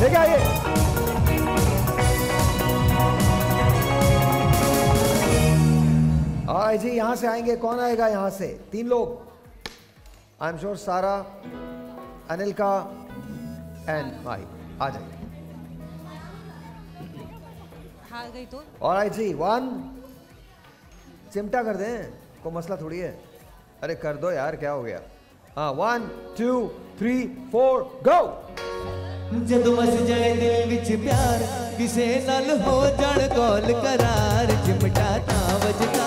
लेके आइए और जी यहाँ से आएँगे। कौन आएगा यहाँ से? तीन लोग। आई एम श्योर सारा अनिल का एंड माई आ जाइए हार गई तो? और जी वन चिमटा कर दें को मसला थोड़ी है। अरे कर दो यार क्या हो गया? हाँ one two three four go ਜਦੋਂ ਵਸ ਜਾਏ ਦਿਲ ਵਿੱਚ ਪਿਆਰ ਕਿਸੇ ਨਾਲ ਹੋ ਜਾਣ ਕੋਲ ਕਰਾਰ ਚਿਮਟਾ ਤਾਂ ਵੱਜਦਾ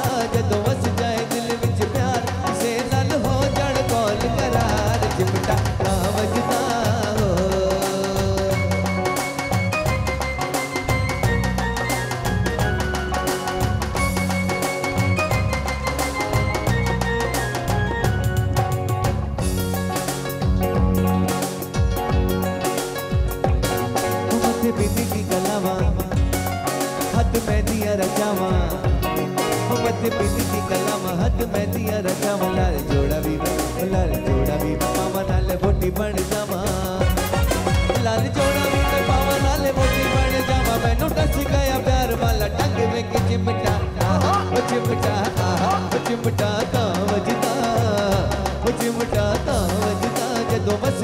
हाथ बिंदी की गलावा, हद में दिया रचावा। मत बिंदी की गलावा, हद में दिया रचावा। लाल जोड़ा भी लाल जोड़ा भी पावा नाल बोटी बन जावा। लाल जोड़ा भी मैं पावा नाल बोटी बन जावा। मैनू टच गया प्यार वाला, टंग में कि चिमटा। ओ चिमटा ओ चिमटा ता वजदा ओ चिमटा ता वजदा जदों बस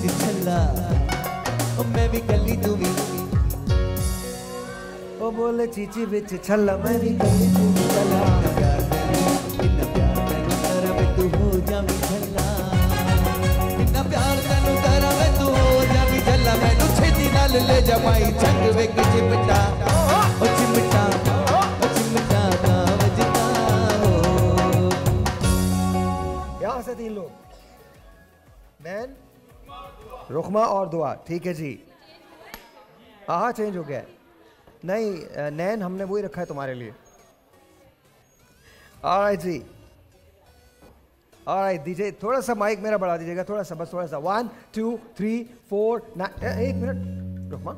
सी छल्ला ओ, मैं भी गली तू भी। ओ, बोले चीची बिच छल्ला, मैं भी गली तू भी छल्ला। प्यार कितना प्यार तेनु तेरा वे तू हो जावी छल्ला। कितना प्यार तेनु तेरा वे तू हो जावी छल्ला। मैनु छेती नाल ले जमाई छंग वे के चिमटा। ओ चिमटा ओ, चिमटा दा वजता हो यहाँ से तीन लोग। मैन रुखमा और दुआ। ठीक है जी। हाँ चेंज हो गया। नहीं नैन हमने वही रखा है तुम्हारे लिए। ऑलराइट जी। ऑलराइट दीजिए थोड़ा सा माइक मेरा बढ़ा दीजिएगा, थोड़ा सा, बस थोड़ा सा। वन टू थ्री फोर एक minute. Rukma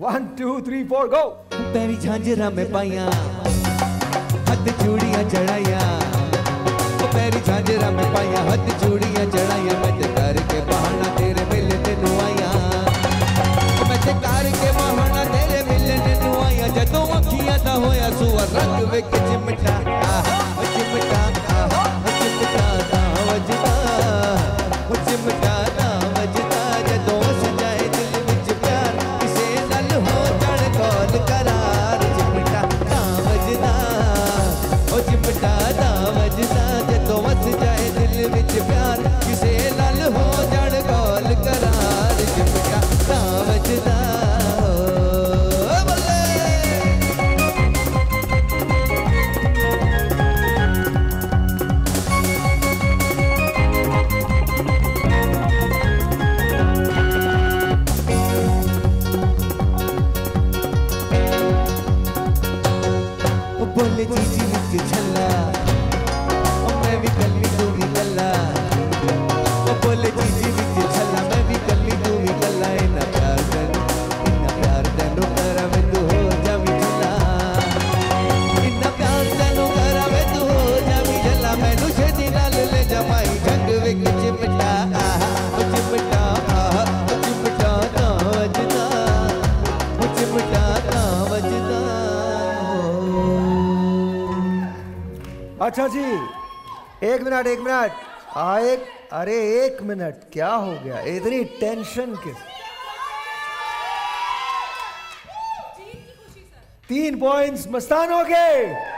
one two three four go तेरी झांझरा में पाइया, हद चूड़िया चढ़ाया तेरी झांझरा में पाइया, हद चूड़िया अच्छा जी, एक मिनट एक मिनट। आ एक, अरे, एक मिनट, क्या हो गया? इतनी टेंशन किस तीन पॉइंट्स मस्तान हो गए।